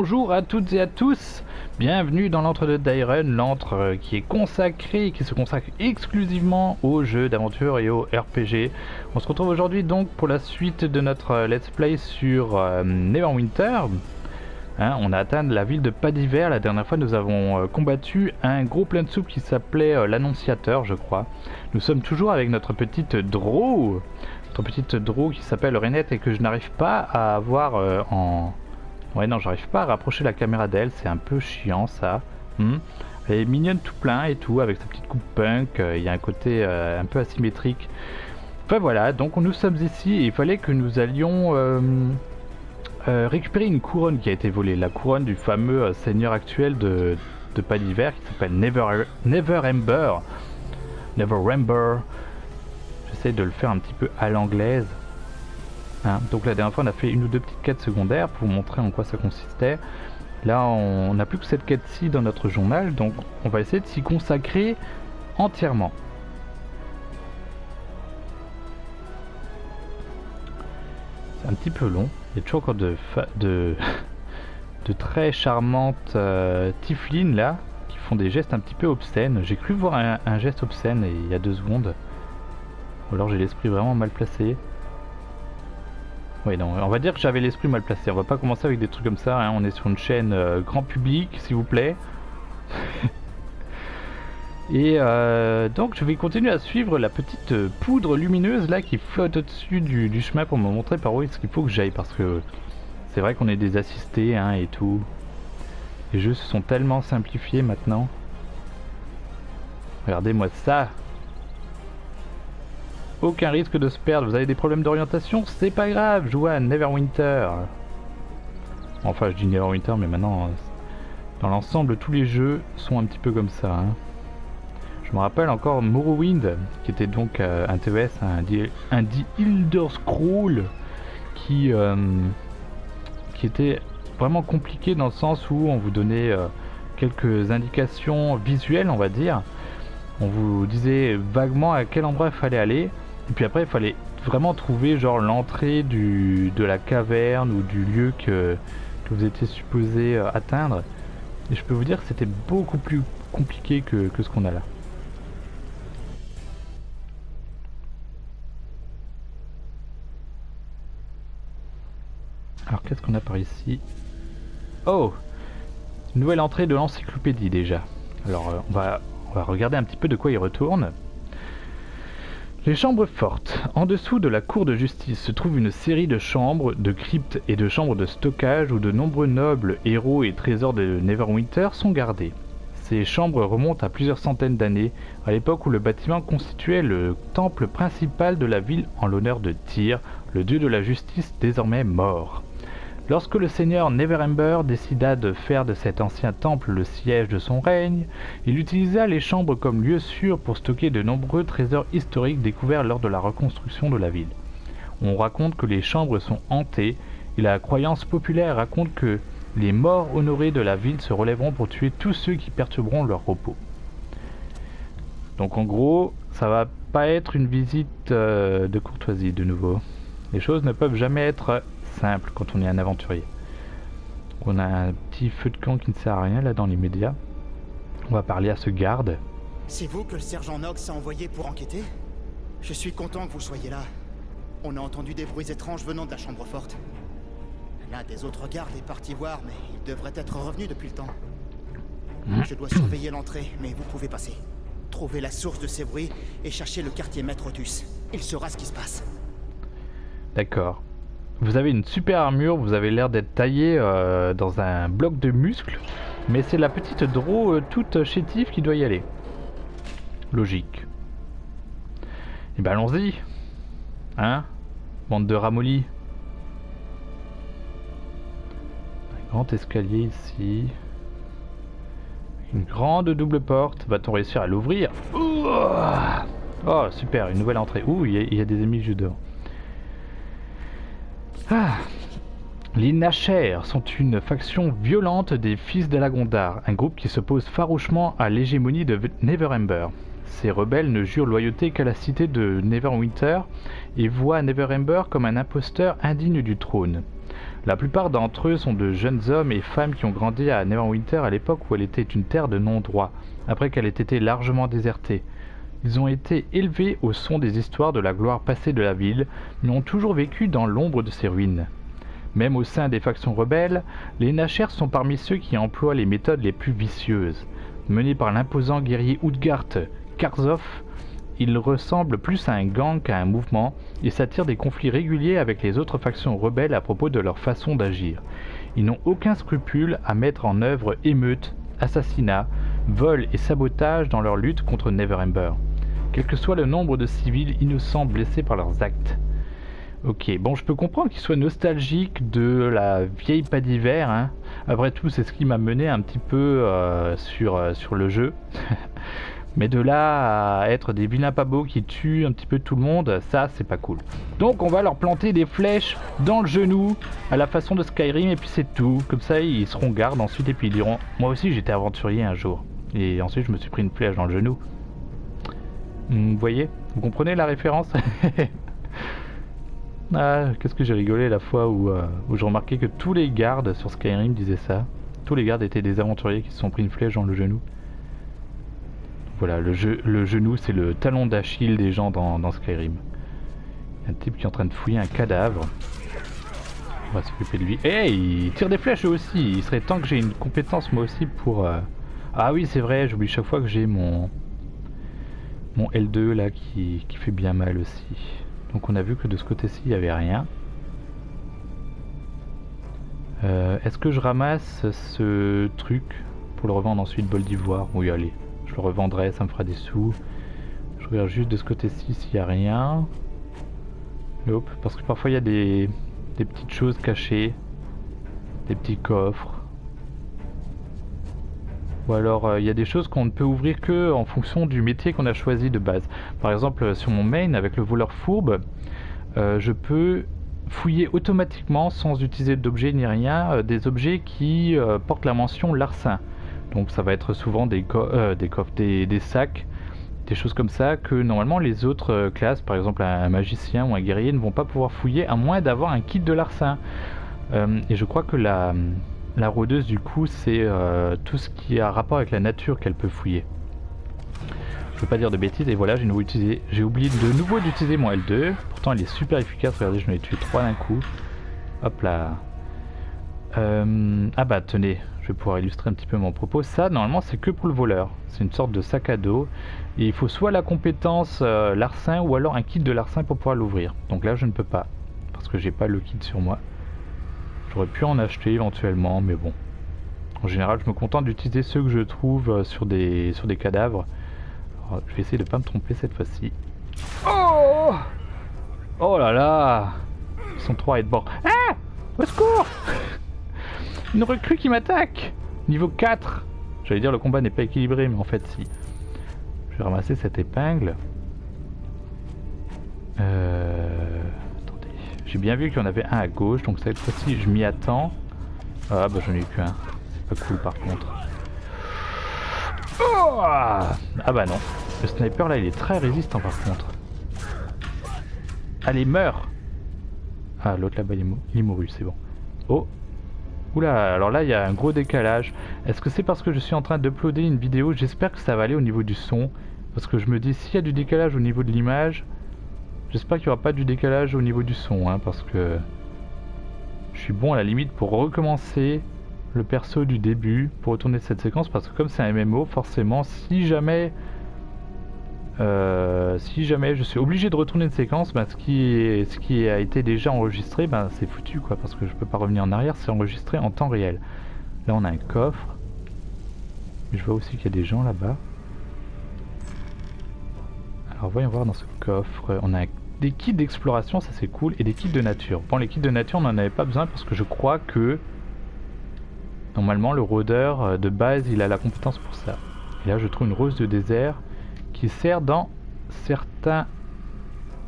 bonjour à toutes et à tous. Bienvenue dans l'entre de d'Iron, l'antre euh, qui est consacré, qui se consacre exclusivement aux jeux d'aventure et aux RPG. On se retrouve aujourd'hui donc pour la suite de notre euh, let's play sur euh, Neverwinter. Hein, on a atteint la ville de Pas d'hiver. La dernière fois, nous avons combattu un gros plein de soupe qui s'appelait l'Annonciateur, je crois. Nous sommes toujours avec notre petite Drow, notre petite Drow qui s'appelle Renette et que je n'arrive pas à avoir en. Ouais, non, j'arrive pas à rapprocher la caméra d'elle. C'est un peu chiant ça. Hmm. Elle est mignonne tout plein et tout, avec sa petite coupe punk. euh, Il y a un côté euh, un peu asymétrique. Enfin voilà, donc nous sommes ici et il fallait que nous allions. euh, récupérer une couronne qui a été volée, la couronne du fameux seigneur actuel de, de Pas qui s'appelle Never, Never Ember. Never Ember. J'essaie de le faire un petit peu à l'anglaise. Hein, donc la dernière fois on a fait une ou deux petites quêtes secondaires pour vous montrer en quoi ça consistait. Là on n'a plus que cette quête-ci dans notre journal, donc on va essayer de s'y consacrer entièrement. C'est un petit peu long. Il y a toujours encore de, très charmantes euh, là qui font des gestes un petit peu obscènes. J'ai cru voir un, geste obscène il y a deux secondes. Ou alors j'ai l'esprit vraiment mal placé. On va dire que j'avais l'esprit mal placé. On va pas commencer avec des trucs comme ça. hein. On est sur une chaîne euh, grand public, s'il vous plaît. Et euh, donc je vais continuer à suivre la petite euh, poudre lumineuse là qui flotte au-dessus du, du chemin pour me montrer par où est-ce qu'il faut que j'aille parce que c'est vrai qu'on est des assistés hein, et tout. Les jeux se sont tellement simplifiés maintenant. Regardez-moi ça. Aucun risque de se perdre. Vous avez des problèmes d'orientation C'est pas grave. Jouez à Neverwinter. Enfin, je dis Neverwinter, mais maintenant, euh, dans l'ensemble, tous les jeux sont un petit peu comme ça. hein. Je me rappelle encore Morrowind, qui était donc euh, un TES, un, un The Elder Scroll, qui, euh, qui était vraiment compliqué dans le sens où on vous donnait quelques indications visuelles, on va dire. On vous disait vaguement à quel endroit il fallait aller, et puis après il fallait vraiment trouver genre l'entrée de la caverne ou du lieu que, que vous étiez supposé euh, atteindre. Et je peux vous dire que c'était beaucoup plus compliqué que, que ce qu'on a là. Alors qu'est-ce qu'on a par ici? Oh Une nouvelle entrée de l'encyclopédie déjà. Alors euh, on, va, on va regarder un petit peu de quoi il retourne. Les chambres fortes. En dessous de la cour de justice se trouve une série de chambres, de cryptes et de chambres de stockage où de nombreux nobles, héros et trésors de Neverwinter sont gardés. Ces chambres remontent à plusieurs centaines d'années, à l'époque où le bâtiment constituait le temple principal de la ville en l'honneur de Tyr, le dieu de la justice désormais mort. Lorsque le seigneur Neverember décida de faire de cet ancien temple le siège de son règne, il utilisa les chambres comme lieu sûr pour stocker de nombreux trésors historiques découverts lors de la reconstruction de la ville. On raconte que les chambres sont hantées et la croyance populaire raconte que les morts honorés de la ville se relèveront pour tuer tous ceux qui perturberont leur repos. Donc en gros, ça va pas être une visite euh, de courtoisie de nouveau. Les choses ne peuvent jamais être simples quand on est un aventurier. On a un petit feu de camp qui ne sert à rien là dans les médias. On va parler à ce garde. C'est vous que le sergent Knox a envoyé pour enquêter? Je suis content que vous soyez là. On a entendu des bruits étranges venant de la chambre forte. L'un des autres gardes est parti voir, mais il devrait être revenu depuis le temps. Je dois surveiller l'entrée, mais vous pouvez passer. Trouvez la source de ces bruits et cherchez le quartier maître Otus. Il saura ce qui se passe. D'accord. Vous avez une super armure, vous avez l'air d'être taillé euh, dans un bloc de muscles, mais c'est la petite Dro euh, toute chétive qui doit y aller. Logique. Et ben allons-y. Hein? Bande de ramollis. Un grand escalier ici. Une grande double porte. Va-t-on réussir à l'ouvrir? Oh super, une nouvelle entrée. Ouh, il y, y a des ennemis juste devant. Ah. Les Nacher sont une faction violente des fils d'Elagondar, un groupe qui s'oppose farouchement à l'hégémonie de Neverember. Ces rebelles ne jurent loyauté qu'à la cité de Neverwinter et voient Neverember comme un imposteur indigne du trône. La plupart d'entre eux sont de jeunes hommes et femmes qui ont grandi à Neverwinter à l'époque où elle était une terre de non-droit, après qu'elle ait été largement désertée. Ils ont été élevés au son des histoires de la gloire passée de la ville, mais ont toujours vécu dans l'ombre de ses ruines. Même au sein des factions rebelles, les Nachers sont parmi ceux qui emploient les méthodes les plus vicieuses. Menés par l'imposant guerrier Utgard Karzov, ils ressemblent plus à un gang qu'à un mouvement et s'attirent des conflits réguliers avec les autres factions rebelles à propos de leur façon d'agir. Ils n'ont aucun scrupule à mettre en œuvre émeutes, assassinats, vols et sabotages dans leur lutte contre Neverember quel que soit le nombre de civils innocents blessés par leurs actes. Ok, bon, je peux comprendre qu'ils soient nostalgiques de la vieille pas d'hiver. Hein. Après tout, c'est ce qui m'a mené un petit peu euh, sur, euh, sur le jeu. Mais de là à être des vilains beaux qui tuent un petit peu tout le monde, ça c'est pas cool. Donc on va leur planter des flèches dans le genou à la façon de Skyrim et puis c'est tout. Comme ça ils seront gardes ensuite et puis ils diront Moi aussi j'étais aventurier un jour. Et ensuite je me suis pris une flèche dans le genou. Vous voyez Vous comprenez la référence Ah, qu'est-ce que j'ai rigolé la fois où, euh, où que tous les gardes sur Skyrim disaient ça. Tous les gardes étaient des aventuriers qui se sont pris une flèche dans le genou. Voilà, le, le genou, c'est le talon d'Achille des gens dans, Skyrim. Un type qui est en train de fouiller un cadavre. On va s'occuper de lui. Eh, il tire des flèches aussi. Il serait temps que j'ai une compétence moi aussi pour... Euh, ah oui, c'est vrai, j'oublie chaque fois que j'ai mon mon L2 là qui, fait bien mal aussi. Donc on a vu que de ce côté-ci il n'y avait rien. Euh, est-ce que je ramasse ce truc pour le revendre ensuite bol d'ivoire? Oui allez, je le revendrai, ça me fera des sous. Je regarde juste de ce côté-ci s'il n'y a rien. Nope, parce que parfois il y a des petites choses cachées. Des petits coffres. Ou alors euh, il y a des choses qu'on ne peut ouvrir que en fonction du métier qu'on a choisi de base. Par exemple euh, sur mon main avec le voleur fourbe, euh, je peux fouiller automatiquement sans utiliser d'objets ni rien des objets qui portent la mention larcin. Donc ça va être souvent des, des coffres, des, sacs, des choses comme ça que normalement les autres classes, par exemple un magicien ou un guerrier, ne vont pas pouvoir fouiller à moins d'avoir un kit de larcin. et je crois que la, la rôdeuse, du coup, c'est euh, tout ce qui a rapport avec la nature qu'elle peut fouiller. Je veux pas dire de bêtises, et voilà, j'ai oublié de nouveau d'utiliser mon L2. Pourtant, il est super efficace. Regardez, je ai tué 3 d'un coup. Hop là. Euh, ah bah, tenez, je vais pouvoir illustrer un petit peu mon propos. Ça, normalement, c'est que pour le voleur. C'est une sorte de sac à dos. Et il faut soit la compétence euh, larcin ou alors un kit de larcin pour pouvoir l'ouvrir. Donc là, je ne peux pas. Parce que j'ai pas le kit sur moi. Pu en acheter éventuellement, mais bon. En général, je me contente d'utiliser ceux que je trouve euh, sur des, sur des cadavres. je vais essayer de pas me tromper cette fois-ci. Oh Oh là là Ils sont trois à être morts. Ah Au secours Une recrue qui m'attaque Niveau 4 J'allais dire le combat n'est pas équilibré, mais en fait si. Je vais ramasser cette épingle. Euh... J'ai bien vu qu'il y en avait un à gauche, donc cette fois-ci je m'y attends. Ah bah j'en ai qu'un. Pas cool par contre. Oh ah bah non. Le sniper là il est très résistant par contre. Allez meurs Ah l'autre là-bas il est mouru, c'est bon. Oh Oula, alors là il y a un gros décalage. Est-ce que c'est parce que je suis en train d'uploader une vidéo? J'espère que ça va aller au niveau du son. Parce que je me dis s'il y a du décalage au niveau de l'image, J'espère qu'il n'y aura pas du décalage au niveau du son, hein, parce que je suis bon à la limite pour recommencer le perso du début, pour retourner cette séquence, parce que comme c'est un MMO, forcément, si jamais... Euh, si jamais je suis obligé de retourner une séquence, ben, ce, qui ce qui a été déjà enregistré, ben, c'est foutu quoi, parce que je peux pas revenir en arrière, c'est enregistré en temps réel. Là on a un coffre, je vois aussi qu'il y a des gens là-bas. Alors voyons voir dans ce coffre, on a des kits d'exploration, ça c'est cool, et des kits de nature. Bon, les kits de nature, on n'en avait pas besoin parce que je crois que normalement le rôdeur euh, de base, il a la compétence pour ça. Et là, je trouve une rose de désert qui sert dans certains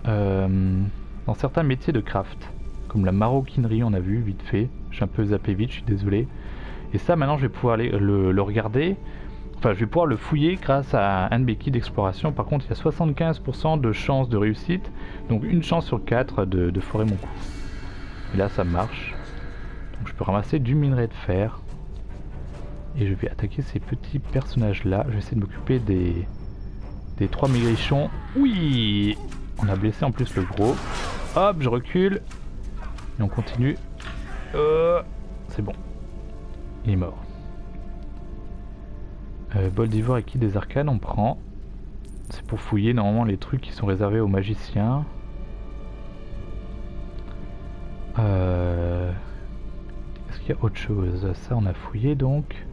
euh, dans certains métiers de craft, comme la maroquinerie, on a vu vite fait. J'ai un peu zappé vite, je suis désolé. Et ça, maintenant, je vais pouvoir aller le regarder Enfin, je vais pouvoir le fouiller grâce à un de d'exploration. Par contre, il y a 75% de chance de réussite. Donc une chance sur 4 de, forer mon coup. Et là, ça marche. peux ramasser du minerai de fer. Et je vais attaquer ces petits personnages là. Je vais essayer de m'occuper des, des trois maigrichons. Oui On a blessé en plus le gros. Hop, je recule. Et on continue. Euh, c'est bon. Il est mort. Euh, et qui des arcanes on prend. C'est pour fouiller normalement les trucs qui sont réservés aux magiciens. Euh... Est-ce qu'il y a autre chose Ça on a fouillé donc.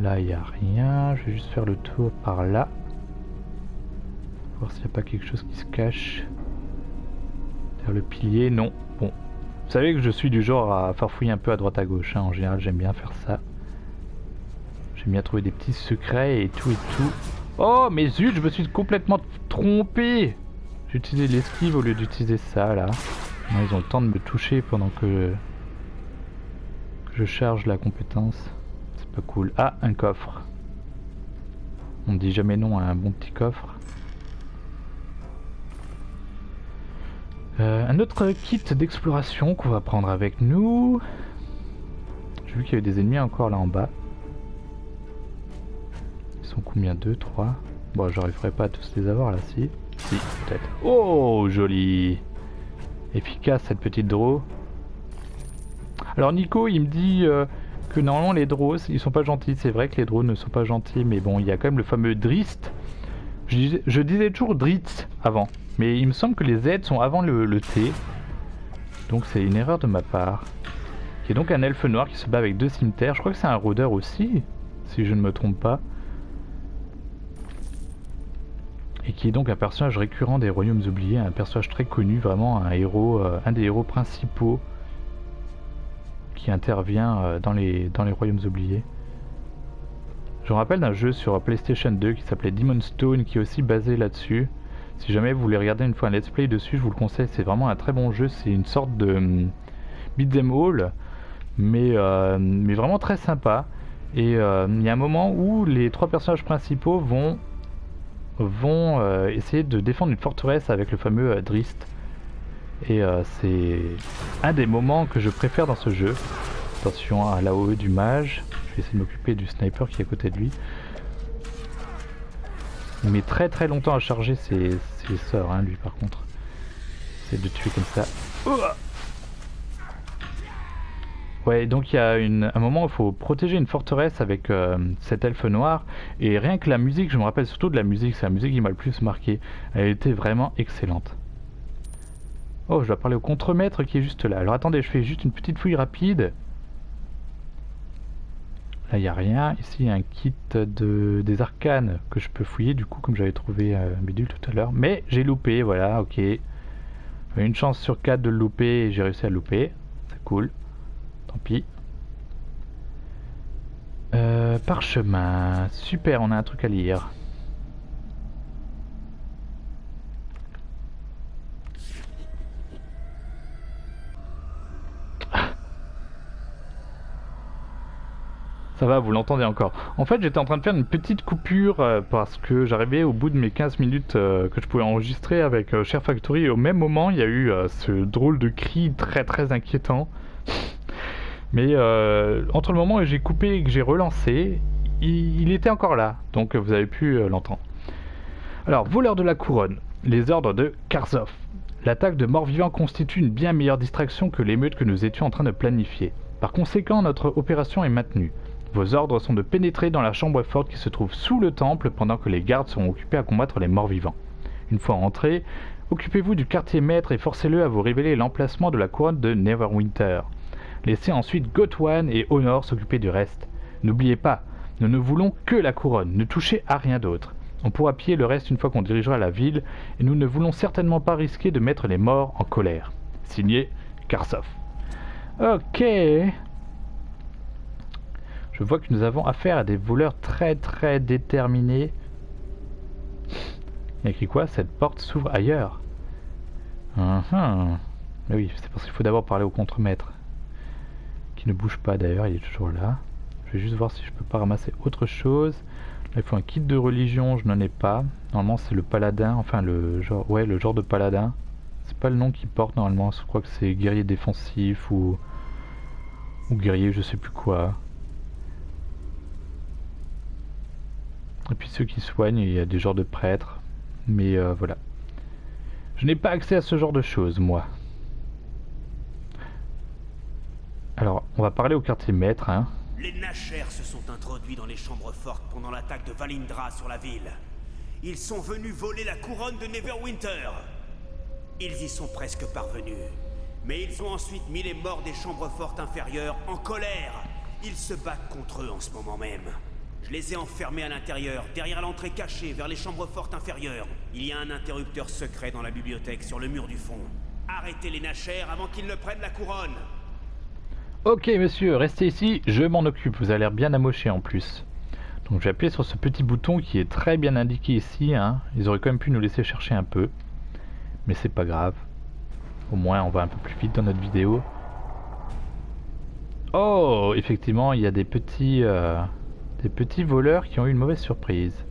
Là il n'y a rien. Je vais juste faire le tour par là. Voir s'il n'y a pas quelque chose qui se cache. Derrière le pilier, non. Bon. Vous savez que je suis du genre à farfouiller un peu à droite à gauche. Hein. En général j'aime bien faire ça. J'aime bien trouver des petits secrets et tout et tout. Oh mais zut, je me suis complètement trompé J'ai utilisé l'esquive au lieu d'utiliser ça là. ils ont le temps de me toucher pendant que... que je charge la compétence. C'est pas cool. Ah, un coffre. On dit jamais non à un bon petit coffre. Euh, un autre kit d'exploration qu'on va prendre avec nous. J'ai vu qu'il y avait des ennemis encore là en bas combien? 2, 3 Bon, j'arriverai pas à tous les avoir là, si. Si, peut-être. Oh, joli Efficace cette petite draw. Alors Nico, il me dit euh, que normalement les draws, ils sont pas gentils. C'est vrai que les draws ne sont pas gentils, mais bon, il y a quand même le fameux Drist. Je disais, toujours Dritz avant, mais il me semble que les Z sont avant le, le T. Donc c'est une erreur de ma part. Qui est donc un elfe noir qui se bat avec deux cimetières. Je crois que c'est un rôdeur aussi, si je ne me trompe pas. Et qui est donc un personnage récurrent des Royaumes oubliés, un personnage très connu, vraiment un héros, euh, un des héros principaux qui intervient euh, dans, les, dans les Royaumes oubliés. Je me rappelle d'un jeu sur PlayStation 2 qui s'appelait Demon Stone qui est aussi basé là-dessus. Si jamais vous voulez regarder une fois un let's play dessus, je vous le conseille, c'est vraiment un très bon jeu, c'est une sorte de um, beat'em all, mais, euh, mais vraiment très sympa. Et il y a un moment où les trois personnages principaux vont vont euh, essayer de défendre une forteresse avec le fameux euh, Drist. Et euh, c'est un des moments que je préfère dans ce jeu. Attention à l'AOE du mage. Je vais essayer de m'occuper du sniper qui est à côté de lui. Met très très longtemps à charger ses, ses sorts, hein, lui par contre. C'est de tuer comme ça. Ouais, donc il y a un moment où il faut protéger une forteresse avec euh, cet elfe noir. Et rien que la musique, je me rappelle surtout de la musique, c'est la musique qui m'a le plus marqué. Elle était vraiment excellente. Oh, je dois parler au contremaître qui est juste là. Alors attendez, je fais juste une petite fouille rapide. Là, il n'y a rien. Ici, il y a un kit de, des arcanes que je peux fouiller, du coup, comme j'avais trouvé euh, bidule tout à l'heure. Mais j'ai loupé, voilà, ok. Une chance sur 4 de le louper j'ai réussi à le louper. C'est cool. Tant pis. Euh, parchemin. Super, on a un truc à lire. Ça va, vous l'entendez encore. En fait, j'étais en train de faire une petite coupure euh, parce que j'arrivais au bout de mes 15 minutes euh, que je pouvais enregistrer avec Share Factory et au même moment, il y a eu ce drôle de cri très très inquiétant. Mais euh, entre le moment où j'ai coupé et que j'ai relancé, il, était encore là, donc vous avez pu euh, l'entendre. Alors, voleur de la couronne, les ordres de Karzov. L'attaque de morts-vivants constitue une bien meilleure distraction que l'émeute que nous étions en train de planifier. Par conséquent, notre opération est maintenue. Vos ordres sont de pénétrer dans la chambre forte qui se trouve sous le temple pendant que les gardes seront occupés à combattre les morts-vivants. Une fois entrés, occupez-vous du quartier maître et forcez-le à vous révéler l'emplacement de la couronne de Neverwinter. Laissez ensuite Gotwan et Honor s'occuper du reste. N'oubliez pas, nous ne voulons que la couronne, ne touchez à rien d'autre. On pourra piller le reste une fois qu'on dirigera la ville, et nous ne voulons certainement pas risquer de mettre les morts en colère. Signé Karsov. Ok. Je vois que nous avons affaire à des voleurs très très déterminés. Il y a écrit quoi? Cette porte s'ouvre ailleurs. Uh Oui, c'est parce qu'il faut d'abord parler au contremaître ne bouge pas d'ailleurs, il est toujours là. Je vais juste voir si je peux pas ramasser autre chose. Il faut un kit de religion, je n'en ai pas. Normalement c'est le paladin, enfin le genre, ouais, le genre de paladin. C'est pas le nom qu'il porte normalement, je crois que c'est guerrier défensif ou... Ou guerrier, je sais plus quoi. Et puis ceux qui soignent, il y a des genres de prêtres. Mais euh, voilà. Je n'ai pas accès à ce genre de choses, moi. Alors, on va parler au quartier maître, hein. Les Nashers se sont introduits dans les chambres fortes pendant l'attaque de Valindra sur la ville. Ils sont venus voler la couronne de Neverwinter. Ils y sont presque parvenus. Mais ils ont ensuite mis les morts des chambres fortes inférieures en colère. Ils se battent contre eux en ce moment même. Je les ai enfermés à l'intérieur, derrière l'entrée cachée, vers les chambres fortes inférieures. Il y a un interrupteur secret dans la bibliothèque, sur le mur du fond. Arrêtez les Nashers avant qu'ils ne prennent la couronne. Ok monsieur, restez ici, je m'en occupe. Vous avez l'air bien amoché en plus. Donc je vais appuyer sur ce petit bouton qui est très bien indiqué ici. Hein. Ils auraient quand même pu nous laisser chercher un peu. Mais c'est pas grave. Au moins on va un peu plus vite dans notre vidéo. Oh, effectivement, il y a des petits... Euh, des petits voleurs qui ont eu une mauvaise surprise.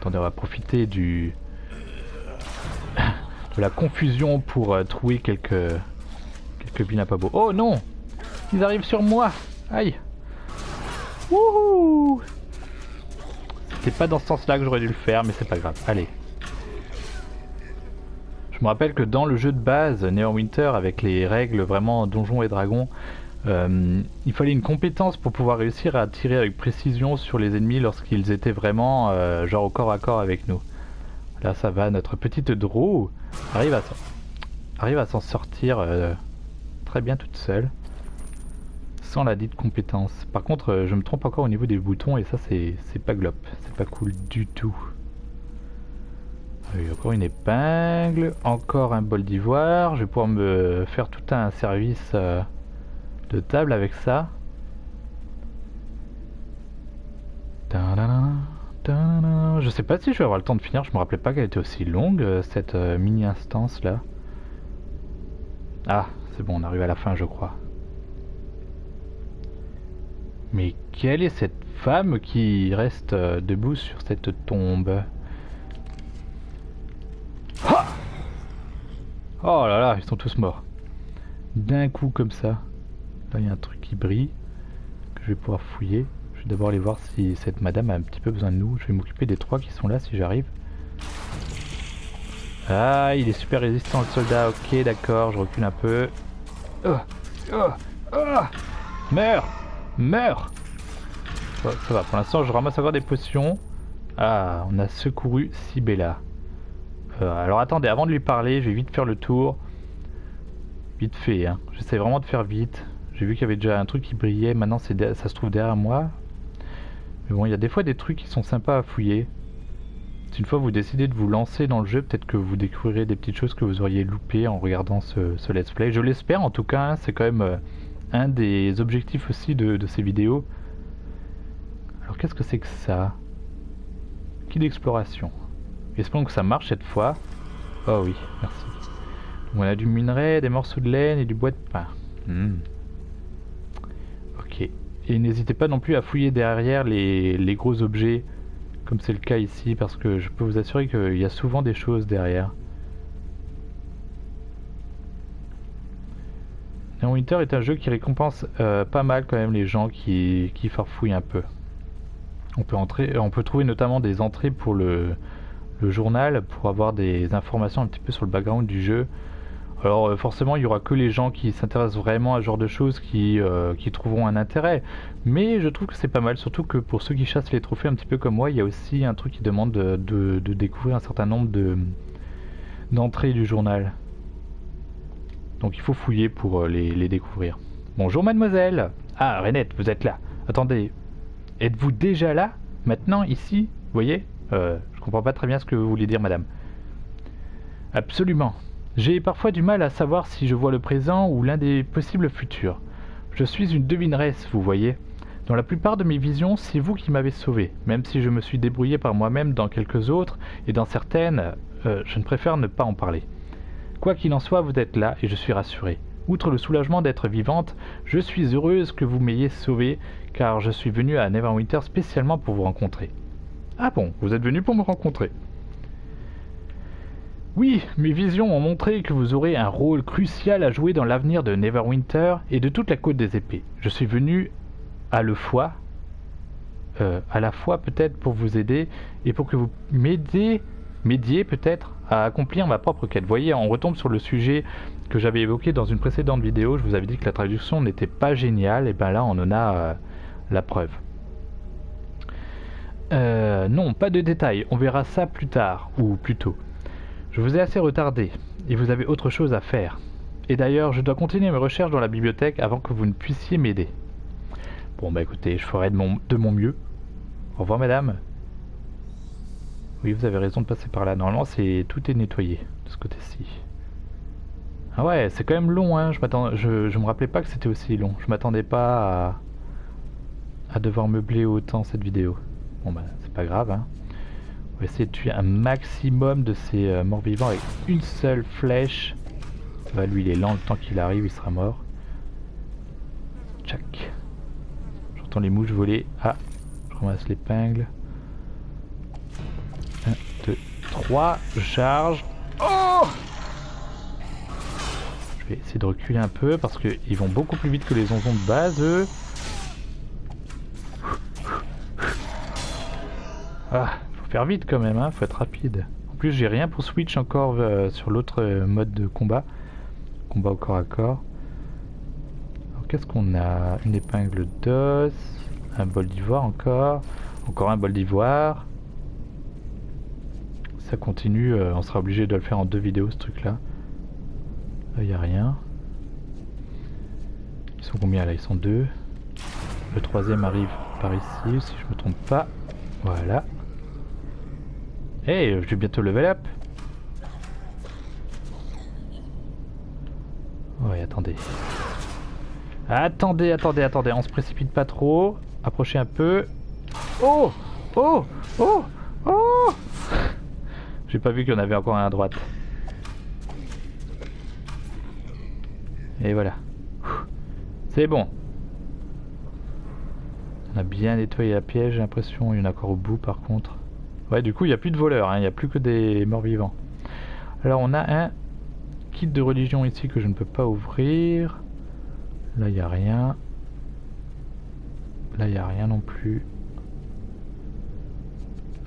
Attendez, on va profiter du de la confusion pour euh, trouver quelques quelques billes pas beaux. Oh non Ils arrivent sur moi Aïe Wouhou C'est pas dans ce sens-là que j'aurais dû le faire, mais c'est pas grave. Allez. Je me rappelle que dans le jeu de base, Neverwinter, avec les règles vraiment Donjons et Dragons, euh, il fallait une compétence pour pouvoir réussir à tirer avec précision sur les ennemis lorsqu'ils étaient vraiment euh, genre au corps à corps avec nous. Là ça va, notre petite Drew arrive à, arrive à s'en sortir euh, très bien toute seule. Sans la dite compétence. Par contre je me trompe encore au niveau des boutons et ça c'est pas glop. C'est pas cool du tout. Encore une épingle, encore un bol d'ivoire. Je vais pouvoir me faire tout un service de table avec ça. Je sais pas si je vais avoir le temps de finir, je me rappelais pas qu'elle était aussi longue euh, cette euh, mini instance là. Ah, c'est bon, on arrive à la fin je crois. Mais quelle est cette femme qui reste euh, debout sur cette tombe? Oh là là, ils sont tous morts. D'un coup comme ça. Là, il y a un truc qui brille que je vais pouvoir fouiller. Je vais d'abord aller voir si cette madame a un petit peu besoin de nous. Je vais m'occuper des trois qui sont là si j'arrive. Ah, il est super résistant le soldat. Ok, d'accord, je recule un peu. Meurs Meurs Ça va, pour l'instant je ramasse encore des potions. Ah, on a secouru Sibella. Euh, alors attendez, avant de lui parler, je vais vite faire le tour. Vite fait, hein. J'essaie vraiment de faire vite. J'ai vu qu'il y avait déjà un truc qui brillait, maintenant ça se trouve derrière moi. Mais bon, il y a des fois des trucs qui sont sympas à fouiller. Une fois vous décidez de vous lancer dans le jeu, peut-être que vous découvrirez des petites choses que vous auriez loupées en regardant ce, let's play. Je l'espère en tout cas, hein, c'est quand même euh, un des objectifs aussi de, ces vidéos. Alors qu'est-ce que c'est que ça? Qui d'exploration Espérons que ça marche cette fois. Oh oui, merci. on a du minerai, des morceaux de laine et du bois de pain. Hmm. Et n'hésitez pas non plus à fouiller derrière les, gros objets, comme c'est le cas ici, parce que je peux vous assurer qu'il y a souvent des choses derrière. Winter est un jeu qui récompense euh, pas mal quand même les gens qui, qui farfouillent un peu. On peut, entrer, on peut trouver notamment des entrées pour le, le journal, pour avoir des informations un petit peu sur le background du jeu. Alors euh, forcément, il y aura que les gens qui s'intéressent vraiment à ce genre de choses qui, euh, qui trouveront un intérêt. Mais je trouve que c'est pas mal, surtout que pour ceux qui chassent les trophées un petit peu comme moi, il y a aussi un truc qui demande de, découvrir un certain nombre de d'entrées du journal. Donc il faut fouiller pour euh, les, les découvrir. Bonjour mademoiselle Ah Renette, vous êtes là. Attendez, êtes-vous déjà là? Maintenant, ici? Vous voyez? Euh, Je comprends pas très bien ce que vous voulez dire madame. Absolument. J'ai parfois du mal à savoir si je vois le présent ou l'un des possibles futurs. Je suis une devineresse, vous voyez. Dans la plupart de mes visions, c'est vous qui m'avez sauvé, même si je me suis débrouillé par moi-même dans quelques autres, et dans certaines, euh, je ne préfère ne pas en parler. Quoi qu'il en soit, vous êtes là et je suis rassuré. Outre le soulagement d'être vivante, je suis heureuse que vous m'ayez sauvée, car je suis venue à Neverwinter spécialement pour vous rencontrer. Ah bon, vous êtes venu pour me rencontrer Oui, mes visions ont montré que vous aurez un rôle crucial à jouer dans l'avenir de Neverwinter et de toute la côte des épées. Je suis venu à le fois, euh, à la fois peut-être pour vous aider et pour que vous m'aidiez, m'aidiez peut-être à accomplir ma propre quête. Vous voyez, on retombe sur le sujet que j'avais évoqué dans une précédente vidéo. Je vous avais dit que la traduction n'était pas géniale, et ben là on en a euh, la preuve. Euh, non, pas de détails, on verra ça plus tard, ou plus tôt. Je vous ai assez retardé, et vous avez autre chose à faire. Et d'ailleurs, je dois continuer mes recherches dans la bibliothèque avant que vous ne puissiez m'aider. Bon bah écoutez, je ferai de mon, de mon mieux. Au revoir madame. Oui, vous avez raison de passer par là. Normalement, c'est tout est nettoyé de ce côté-ci. Ah ouais, c'est quand même long, hein. Je, je, me rappelais pas que c'était aussi long. Je m'attendais pas à, à devoir meubler autant cette vidéo. Bon bah, c'est pas grave, hein. On va essayer de tuer un maximum de ces euh, morts vivants avec une seule flèche. Bah, lui, il est lent le temps qu'il arrive, il sera mort. Tchac. J'entends les mouches voler. Ah, je ramasse l'épingle. 1, 2, 3, je charge. Oh Je vais essayer de reculer un peu parce qu'ils vont beaucoup plus vite que les onzons de base, eux. Ah, faire vite quand même, hein, faut être rapide. En plus, j'ai rien pour switch encore euh, sur l'autre euh, mode de combat. Combat au corps à corps. Alors, qu'est-ce qu'on a? Une épingle d'os, un bol d'ivoire encore, encore un bol d'ivoire. Ça continue, euh, on sera obligé de le faire en deux vidéos ce truc là. Il a rien. Ils sont combien là? Ils sont deux. Le troisième arrive par ici, si je me trompe pas. Voilà. Hey, je vais bientôt level up. Ouais, attendez. Attendez, attendez, attendez. On se précipite pas trop. Approchez un peu. Oh Oh Oh Oh J'ai pas vu qu'il y en avait encore un à droite. Et voilà. C'est bon. On a bien nettoyé la piège, j'ai l'impression. Il y en a encore au bout par contre. Ouais, du coup, il n'y a plus de voleurs, hein. il n'y a plus que des morts vivants. Alors, on a un kit de religion ici que je ne peux pas ouvrir. Là, il n'y a rien. Là, il n'y a rien non plus.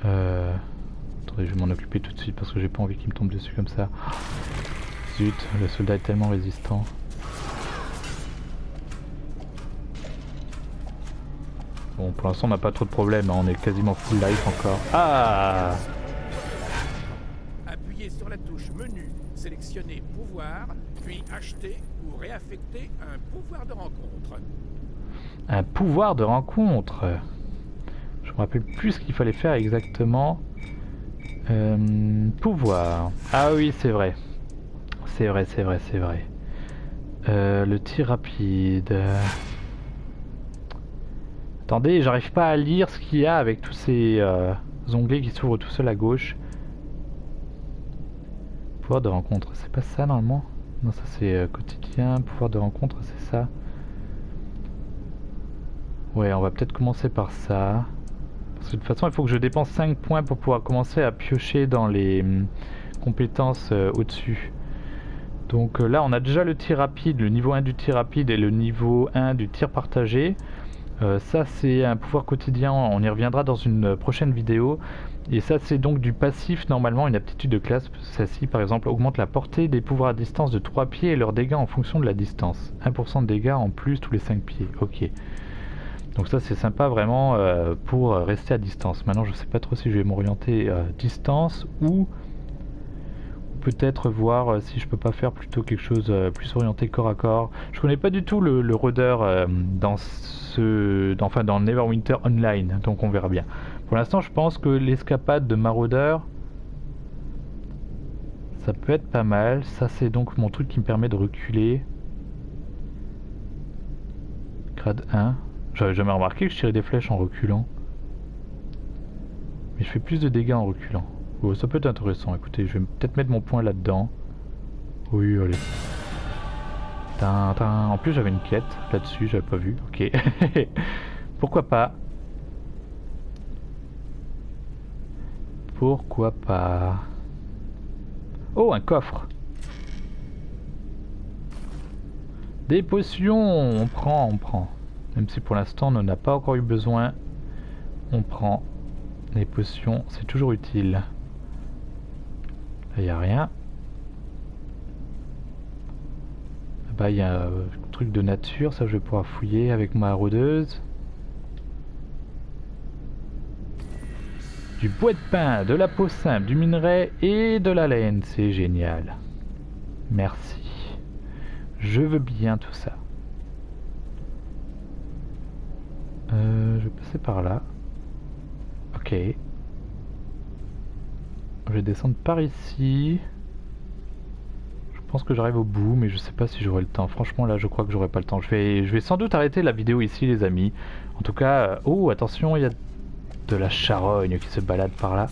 Euh... Attendez, je vais m'en occuper tout de suite parce que j'ai pas envie qu'il me tombe dessus comme ça. Zut, le soldat est tellement résistant. Bon, pour l'instant, on n'a pas trop de problèmes. Hein. On est quasiment full life encore. Ah Appuyez sur la touche menu, sélectionnez pouvoir, puis acheter ou réaffecter un pouvoir de rencontre. Un pouvoir de rencontre Je me rappelle plus ce qu'il fallait faire exactement. Euh, pouvoir. Ah oui, c'est vrai. C'est vrai, c'est vrai, c'est vrai. Euh, le tir rapide. Attendez, j'arrive pas à lire ce qu'il y a avec tous ces euh, onglets qui s'ouvrent tout seul à gauche. Pouvoir de rencontre, c'est pas ça normalement? Non, ça c'est euh, quotidien. Pouvoir de rencontre, c'est ça. Ouais, on va peut-être commencer par ça. Parce que de toute façon, il faut que je dépense 5 points pour pouvoir commencer à piocher dans les hum, compétences euh, au-dessus. Donc là, on a déjà le tir rapide, le niveau 1 du tir rapide et le niveau 1 du tir partagé. Euh, ça c'est un pouvoir quotidien, on y reviendra dans une prochaine vidéo. Et ça c'est donc du passif normalement, une aptitude de classe. Celle-ci par exemple augmente la portée des pouvoirs à distance de 3 pieds et leurs dégâts en fonction de la distance. 1% de dégâts en plus tous les 5 pieds, ok. Donc ça c'est sympa vraiment euh, pour rester à distance. Maintenant je sais pas trop si je vais m'orienter à distance ou peut-être voir euh, si je peux pas faire plutôt quelque chose euh, plus orienté corps à corps. Je connais pas du tout le, le euh, dans ce, enfin dans Neverwinter Online, donc on verra bien. Pour l'instant, je pense que l'escapade de maraudeur, ça peut être pas mal. Ça, c'est donc mon truc qui me permet de reculer. Grade 1. J'avais jamais remarqué que je tirais des flèches en reculant. Mais je fais plus de dégâts en reculant. Oh, ça peut être intéressant, écoutez, je vais peut-être mettre mon point là-dedans. Oui, allez. En plus, j'avais une quête là-dessus, j'avais pas vu. Ok. Pourquoi pas? Pourquoi pas? Oh, un coffre. Des potions, on prend, on prend. Même si pour l'instant on n'en a pas encore eu besoin, on prend. Les potions, c'est toujours utile. Il n'y a rien. Il y a un truc de nature, ça je vais pouvoir fouiller avec ma rôdeuse. Du bois de pain, de la peau simple, du minerai et de la laine, c'est génial. Merci. Je veux bien tout ça. Euh, je vais passer par là. Ok. Je vais descendre par ici. Je pense que j'arrive au bout, mais je sais pas si j'aurai le temps. Franchement, là, je crois que j'aurai pas le temps. Je vais, sans doute arrêter la vidéo ici, les amis. En tout cas, euh, oh, attention, il y a de la charogne qui se balade par là.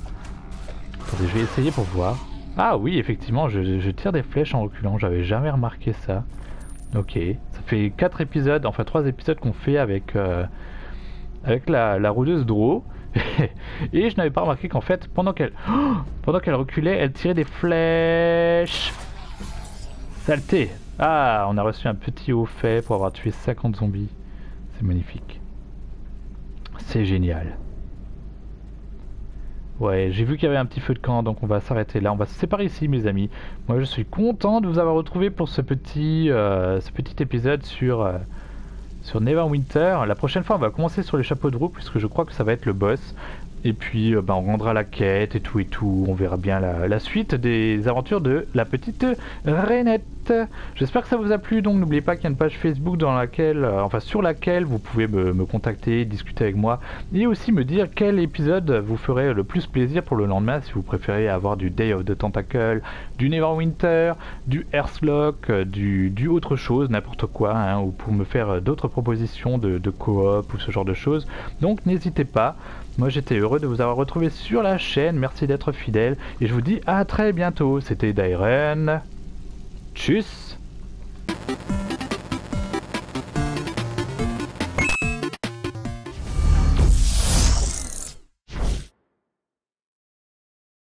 Attendez, je vais essayer pour voir. Ah oui, effectivement, je, tire des flèches en reculant. J'avais jamais remarqué ça. Ok, ça fait 4 épisodes, enfin 3 épisodes qu'on fait avec, euh, avec la, la Dro. et je n'avais pas remarqué qu'en fait, pendant qu'elle pendant qu'elle reculait, elle tirait des flèches. Saleté Ah, on a reçu un petit haut fait pour avoir tué 50 zombies. C'est magnifique. C'est génial. Ouais, j'ai vu qu'il y avait un petit feu de camp, donc on va s'arrêter là. On va se séparer ici, mes amis. Moi, je suis content de vous avoir retrouvé pour ce petit, euh, ce petit épisode sur, euh, sur Neverwinter. La prochaine fois, on va commencer sur les chapeaux de roue, puisque je crois que ça va être le boss. Et puis euh, bah, on rendra la quête et tout et tout. On verra bien la, suite des aventures de la petite Renette. J'espère que ça vous a plu. Donc n'oubliez pas qu'il y a une page Facebook dans laquelle, euh, enfin sur laquelle vous pouvez me, contacter, discuter avec moi et aussi me dire quel épisode vous ferait le plus plaisir pour le lendemain. Si vous préférez avoir du Day of the Tentacle, du Neverwinter, du Earthlock, euh, du, du autre chose, n'importe quoi, hein, ou pour me faire d'autres propositions de, de coop ou ce genre de choses. Donc n'hésitez pas. Moi j'étais heureux de vous avoir retrouvé sur la chaîne, merci d'être fidèle et je vous dis à très bientôt. C'était Dairen. Tchuss